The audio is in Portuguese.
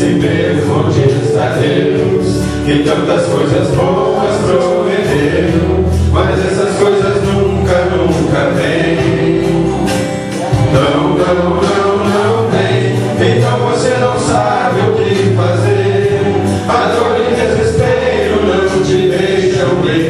se mesmo onde está Deus, que tantas coisas boas prometeu, mas essas coisas nunca, nunca vem. Não, não, não, não vem, então você não sabe o que fazer, a dor e desespero não te deixam bem.